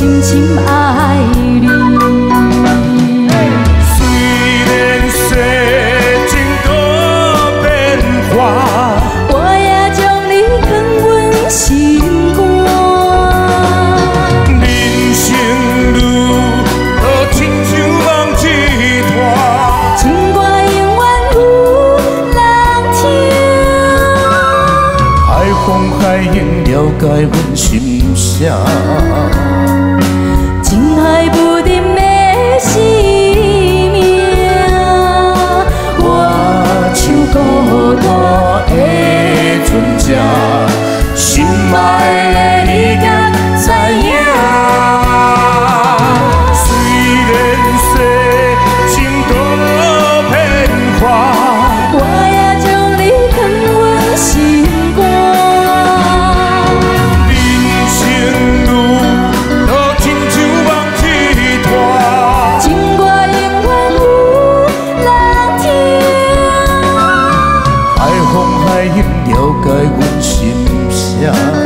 深深爱你，虽然世情多变化，我也将你放阮心肝。人生路多亲像梦一段，情歌永远有人听。海风海浪了解阮心声。呀